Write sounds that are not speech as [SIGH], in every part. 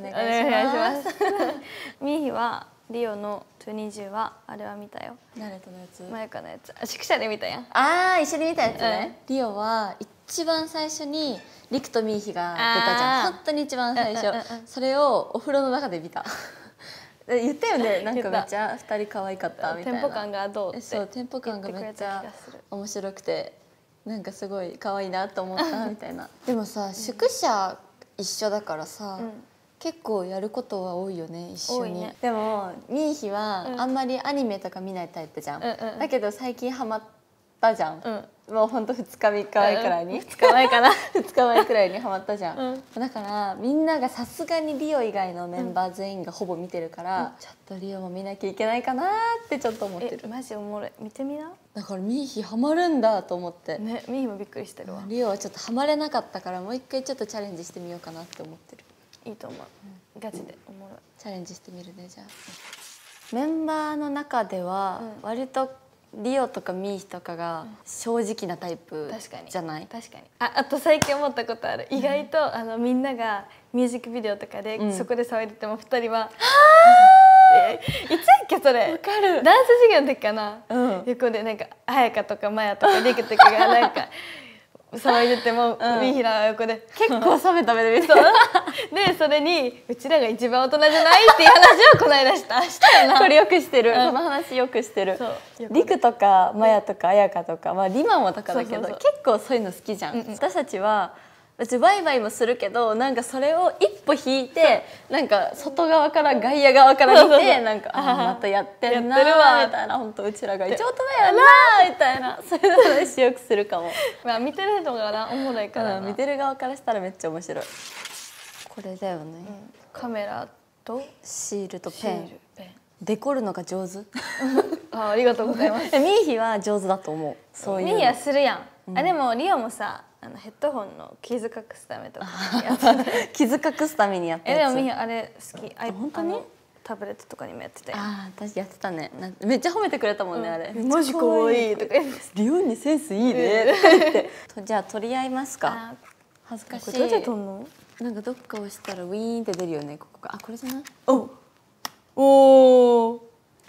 お願いしお願いします。ミーヒはリオの20はあれは見たよ誰とのやつ？マユカのやつあ宿舎で見たやんああ一緒に見たやつね。リオは一番最初にリクとミーヒが出たじゃん。本当に一番最初うんうんうん。それをお風呂の中で見た。[LAUGHS] 言ったよね。[LAUGHS] なんかめっちゃ二人可愛かったみたいな。テンポ感がどうそうテンポ感がめっちゃ面白くてなんかすごい可愛いなと思ったみたいな [LAUGHS] でもさ宿舎一緒だからさ、うん結構やることは多いよね一緒に、ね。でもミーヒはうん。あんまりアニメとか見ないタイプじゃん、うんうんだけど最近ハマったじゃん、うん。もうほんと2日3日前くらいに、2日前かな。[LAUGHS] 2日前くらいにハマったじゃん、うん。だからみんながさすがにリオ以外のメンバー全員がほぼ見てるから、ちょっとリオも見なきゃいけないかなってちょっと思ってる。えマジおもろい。見てみな。だからミーヒハマるんだと思って、ねミーヒもびっくりしてるわ。リオはちょっとハマれなかったからもう一回ちょっとチャレンジしてみようかなって思ってるいいと思う。ガチで。おもろいチャレンジしてみるねじゃあ。メンバーの中ではうん。割とリオとかミーヒとかが正直なタイプじゃない？確かに。ああと最近思ったことある。意外とあのみんながミュージックビデオとかで、うん。そこで騒いでても二人はえいつやっけそれ？かる。ダンス授業の時かな、うん。横でなんか彩香とかマヤとかリクとかがなんか [LAUGHS] 騒いでても、うん。ミーヒラは横で [LAUGHS] 結構冷めた目で見て。そうでそれにうちらが一番大人じゃないっていう話をこの間した。[LAUGHS] したよな。これよくしてる、うん。この話よくしてる。そう。リクとかマヤとかアヤカとか、まあ、リマもとかだけど結構そういうの好きじゃん、うんうん。私たちは別にワイワイもするけどなんかそれを一歩引いてなんか外側から外野側から見てなんかあーまたやってんなみたいな。本当うちらが一応大人やなみたいな。[LAUGHS] そういう話よくするかも、[LAUGHS] まあ見てる人がなおもろいから。見てる側からしたらめっちゃ面白い。これだよね、うん。カメラとシールとシペン。デコるのが上手？[LAUGHS] あありがとうございます。えミーヒは上手だと思う。そういうの。ミーヤするやん、あでもリオもさあのヘッドホンの傷隠すためとか傷隠すためにやったえでもミーヤあれ好き。あい本当に？タブレットとかにもやってたよ。ああ私やってたね。なめっちゃ褒めてくれたもんね、あれ。うん。マジ可愛いとかリオンにセンスいいね。とじゃあ取り合いますか？あ恥ずかしい。どうやって撮んの？なんかどっか押したらウィーンって出るよねここ。があこれじゃない？お。おー。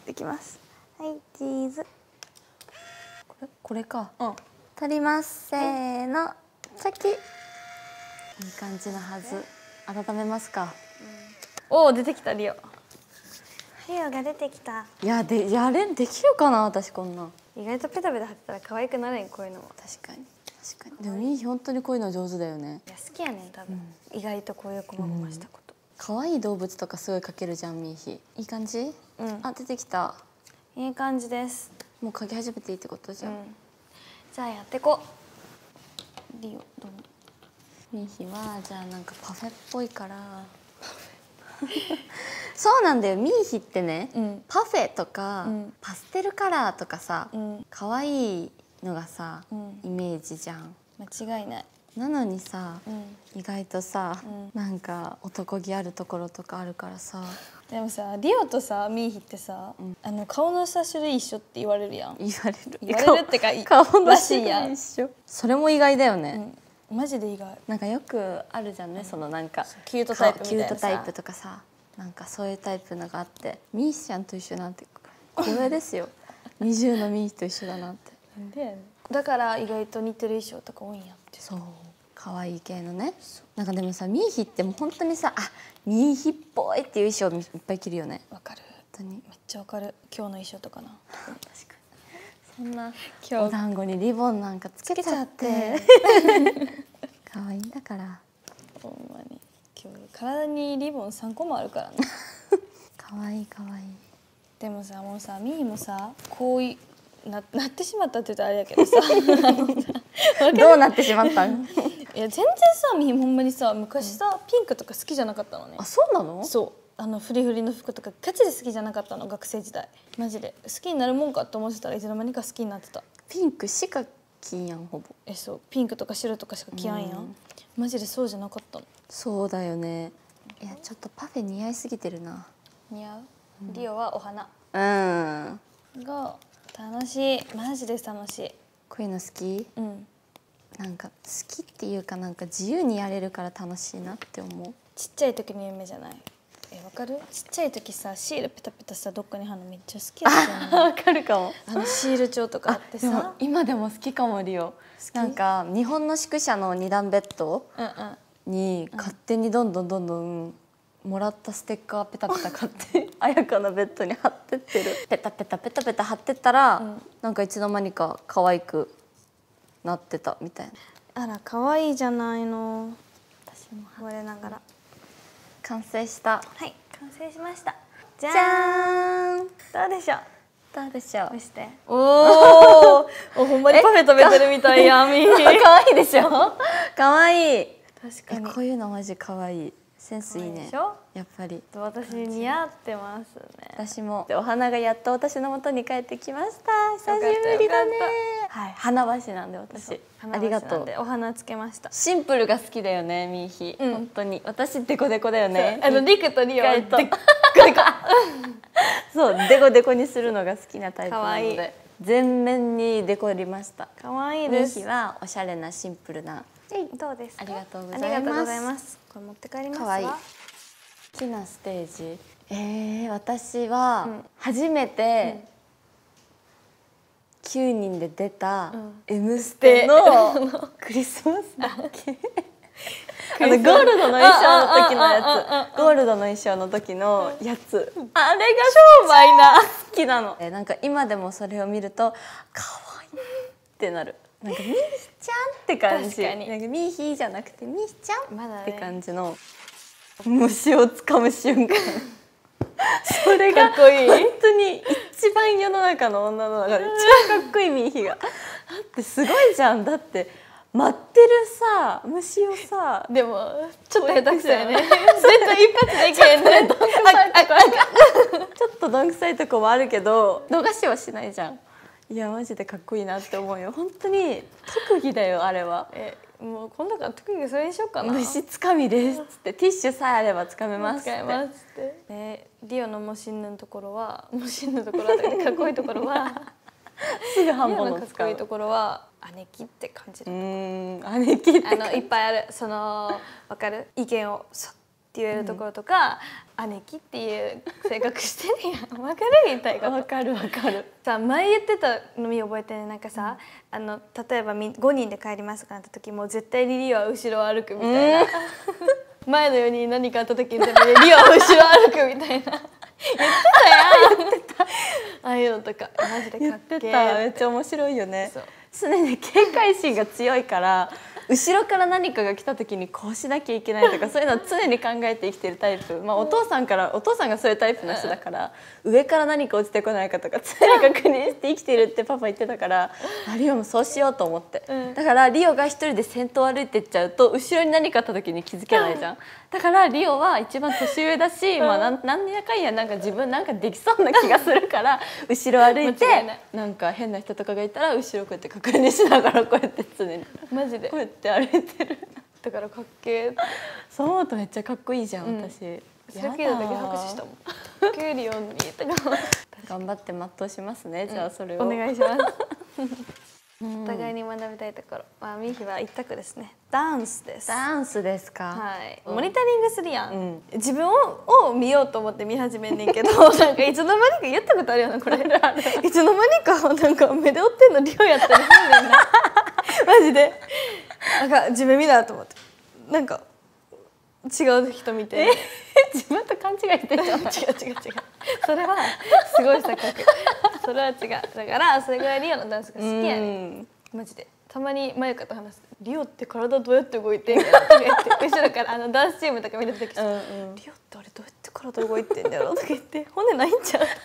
できます。はいチーズ。これ？これか。うん。取ります。せーのチャキいい感じのはず。温めますか。おお出てきたリオ。リオが出てきた。いやでやれんできるかな私こんなん。意外とペタペタ貼ってたら可愛くなるんこういうのも。確かに確かに。でもミーヒ本当にこういうの上手だよね。いや好きやねん多分、意外とこういう細々したこと。可愛い動物とかすごい描けるじゃんミーヒいい感じ？うん、あ出てきた。いい感じです。もう描き始めていいってことじゃん、うん。じゃあやってこリオどうミーヒはじゃあなんかパフェっぽいから。そうなんだよ。ミーヒってね、うん。パフェとか、うん。パステルカラーとかさ、うん。可愛いのがさ、うん。イメージじゃん。間違いない。なのにさ、うん。意外とさ、うん。なんか男気あるところとかあるからさでもさリオとさミーヒってさ、あの顔の下種類一緒って言われるやん、言われる。言われるってかい顔のらしいやん。一緒。それも意外だよね、うん、マジで意外。なんかよくあるじゃんね、そのなんかキュートタイプみたいなさ。キュートタイプとかさなんかそういうタイプのがあってミーシちゃんと一緒なんて光栄ですよ。[LAUGHS] 20のミーと一緒だなって。だから意外と似てる衣装とか多いんやって。そう可愛い系のね。なんかでもさミーヒってもう本当にさあミーヒっぽいっていう衣装いっぱい着るよね。わかる。本当に。めっちゃわかる。今日の衣装とかな。確かに。そんな今お団子にリボンなんかつけちゃって。可愛いんだから。ほんまに。今日体にリボン3個もあるからね [LAUGHS] 可愛い可愛い。でもさもうさミーもさこういななってしまったって言ったらあれやけどさ [LAUGHS] [LAUGHS] どうなってしまった？んいや全然さミーほんまにさ昔さ、ピンクとか好きじゃなかったのね。あそうなの？そう。あのフリフリの服とかガチで好きじゃなかったの学生時代。マジで。好きになるもんかと思ってたらいつの間にか好きになってた。ピンクしか着んやんほぼ。えそう。ピンクとか白とかしか着やんやん。マジでそうじゃなかったの。そうだよね。いやちょっとパフェ似合いすぎてるな。似合う、リオはお花。うん。が楽しい。マジで楽しいこういうの好き？うん。なんか好きっていうかなんか自由にやれるから楽しいなって思う。ちっちゃい時の夢じゃない？えわかる？ちっちゃい時さシールペタペタさどっかに貼るのめっちゃ好きだったわかるかも。あのシール帳とかあってさ。今でも好きかもリオ。き？なんか日本の宿舎の二段ベッドに勝手にどんどんどんどんもらったステッカーペタペタ買って [LAUGHS] 綾香のベッドに貼ってってる。ペタペタペタペタ貼ってったら、ん。なんかいつの間にか可愛くなってたみたいな。あら可愛いじゃないの。私も我ながら。完成した。はい完成しました。じゃん。どうでしょう？どうでしょう？見して。お [LAUGHS] おほんまにパフェ食べてるみたいやみ [LAUGHS] 可愛いでしょ？可愛い。確かに。えこういうのマジ可愛いセンスいいね。可愛いでしょ？やっぱり。私似合ってますね。私も。お花がやっと私の元に帰ってきました。久しぶりだね。はい。花橋なんで私。ありがとう。お花つけました。シンプルが好きだよねミーヒ、うん。本当に。私デコデコだよね。あのリクとリオ。は意外と。でっ [LAUGHS] そうデコデコにするのが好きなタイプなので。全面にデコりました。可愛いミーですヒはおしゃれなシンプルなどうですか？ありがとうございます。ありがとうございます。これ持って帰りますわ。好きなステージ。えー、私はうん。初めて9人で出たうん「M ステ」のクリスマスだっけ？[LAUGHS] あのゴールドの衣装の時のやつ。ゴールドの衣装の時のやつ。あれが超マイナー好きなの。えなんか今でもそれを見ると可愛いってなるなんかミーヒちゃんって感じ。なんかミーヒじゃなくてミーヒちゃんまだね。って感じの虫をつかむ瞬間。[LAUGHS] それがかっこいい。本当に一番世の中の女の中で一番かっこいいミーヒが。だってすごいじゃん。だって待ってるさ虫をさでもちょっと下手くそやね。絶対一発でいけへんね。ちょっと [LAUGHS] どんくさいとこもあるけど逃しはしないじゃんいやマジでかっこいいなって思うよ。本当に特技だよあれは。えもう今度から特技それにしようかな。虫つかみですっつって。ティッシュさえあればつかめますって。使いますって。ね。リオのもしんぬのところは [LAUGHS] もしんぬのところはとか言ってかっこいいところは。[LAUGHS] すぐ半分のかっこいいところは姉貴って感じうーん姉貴ってあのいっぱいあるそのわかる？意見をそって言えるところとか、姉貴っていう性格してるやん。わかる言いたいこと。わかるわかる。さ前言ってたのみ覚えてねなんかさ、あの例えばみ5人で帰りますかなった時もう絶対リリオは後ろを歩くみたいな、[LAUGHS] 前のように何かあった時にリリオは後ろを歩くみたいな。[LAUGHS] 言ってたやん。[LAUGHS] ああいうのとかマジで言かっけえた。めっちゃ面白いよね。常に警戒心が強いから後ろから何かが来た時にこうしなきゃいけないとかそういうのを常に考えて生きてるタイプ、まあ、お父さんからお父さんがそういうタイプの人だから上から何か落ちてこないかとか常に確認して生きてるってパパ言ってたからあリオもそうしようと思って、うん。だからリオが一人で先頭歩いてっちゃうと後ろに何かあった時に気づけないじゃんだからリオは一番年上だし、まあ、なんなんやかんやなんか自分なんかできそうな気がするから [LAUGHS] 後ろ歩いてなんか変な人とかがいたら後ろこうやって確認しながらこうやって常にマジで。こうやって歩いてる。だからかっけえそう思うとめっちゃかっこいいじゃん、うん。私。それ聞いた時拍手したもん。かっけえリオンにとか。頑張って全うしますね、じゃあそれを。お願いします。う [LAUGHS] んお互いに学びたいところ、まあ、ミーヒは一択ですね。ダンスです。ダンスですか、はい、うん。モニタリングするやん、うん。自分をを見ようと思って見始めんねんけど [LAUGHS] なんかいつの間にか言ったことあるよなこれ。いつの間にかなんか目で追ってんのリオやったりすんねんな。[LAUGHS] マジで。なんか自分見だと思って。なんか違う人見て自分と勘違いしてた。[LAUGHS] 違う違う違う。それはすごい錯覚。それは違う。だからそれぐらいリオのダンスが好きやねん。マジで。たまにまゆかと話す「リオって体どうやって動いてんやろ?」とか言って後ろからあのダンスチームとか見てる時さ、うんうん。リオってあれどうやって体動いてんやろ?」とか言って「骨ないんちゃう? [LAUGHS]」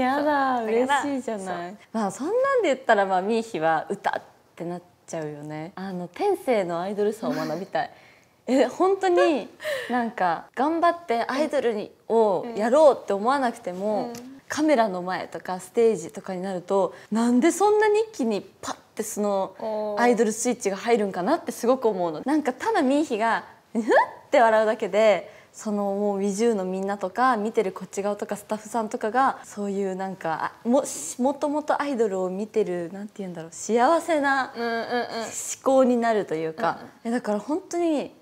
やだ嬉しいじゃない。まあそんなんで言ったらまあミーヒは歌ってなっちゃうよね。あの天性のアイドルさを学びたい。[LAUGHS] え本当になんか頑張ってアイドルにをやろうって思わなくても、うん。カメラの前とかステージとかになるとなんでそんなに一気にパッてそのアイドルスイッチが入るんかなってすごく思うの。なんかただミーヒが「ふっ!」って笑うだけでそのもう WiZU のみんなとか見てるこっち側とかスタッフさんとかがそういうなんかあももともとアイドルを見てるなんて言うんだろう幸せなうんうんうん。思考になるというか、えだから本当に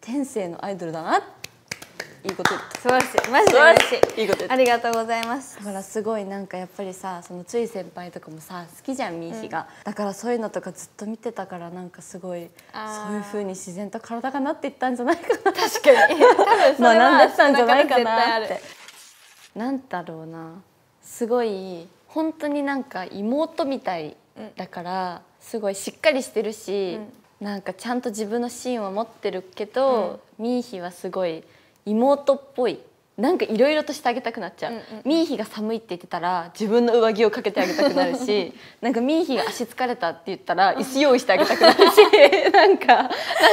天性のアイドルだないいこと素晴らしい。マジで嬉しい。い。いことありがとうございます。だからすごいなんかやっぱりさそのつい先輩とかもさ好きじゃんミーヒが、だからそういうのとかずっと見てたからなんかすごいそういう風に自然と体がなっていったんじゃないかな。確かに。[LAUGHS] 多分それは学んでったんじゃないかなって。なんだろうな。すごい本当になんか妹みたいだから、すごいしっかりしてるし、なんかちゃんと自分の芯を持ってるけど、ミーヒはすごい妹っぽい。なんかいろいろとしてあげたくなっちゃう、うんうんミーヒが寒いって言ってたら自分の上着をかけてあげたくなるし [LAUGHS] なんかミーヒが足疲れたって言ったら椅子用意してあげたくなるし [LAUGHS] なんかな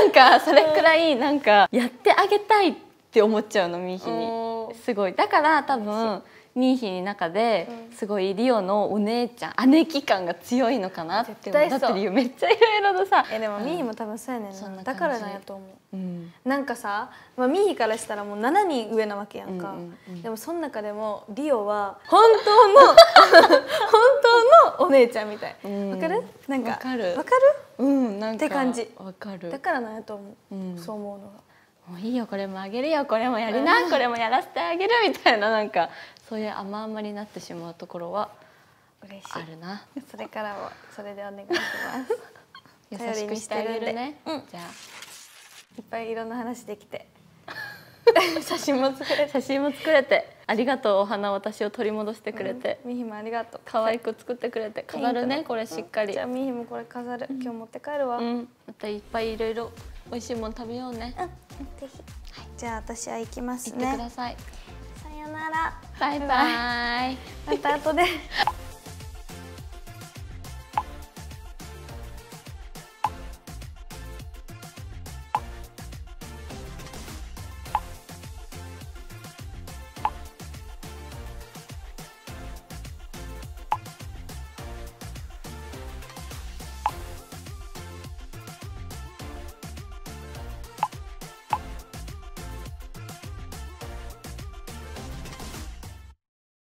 んかそれくらいなんかやってあげたいって思っちゃうのミーヒに。すごい。だから多分ミーヒの中ですごいリオのお姉ちゃん姉貴感が強いのかなって絶対そう。だってリオめっちゃいろいろとさえでもミーヒも多分そうやねんな。だからなんやと思う。うん。なんかさ、まあ、ミーヒからしたらもう7人上なわけやんか、うんうんうん。でもその中でもリオは本当の [LAUGHS] 本当のお姉ちゃんみたい。わ、うん。かる？なんかわかる。わかうんなんかって感じ。わかる。るだからなんやと思う、うん。そう思うのが。もういいよこれもあげるよこれもやりなこれもやらせてあげるみたいななんかそういう甘々になってしまうところは嬉しあるな。それからはそれでお願いします。[LAUGHS] 優しくしてあげるねうん。じゃあ。いっぱいいろんな話できて。[LAUGHS] 写真も作れて。写真も作れて。ありがとうお花私を取り戻してくれて、ミーヒもありがとう。可愛く作ってくれて。飾るねこれしっかり。じゃあミーヒもこれ飾る、今日持って帰るわ、うん。またいっぱいいろいろ美味しいもの食べようね。うん。ぜひ、じゃあ私は行きます行ってくだねさい、さよなら。バイバイ。また後で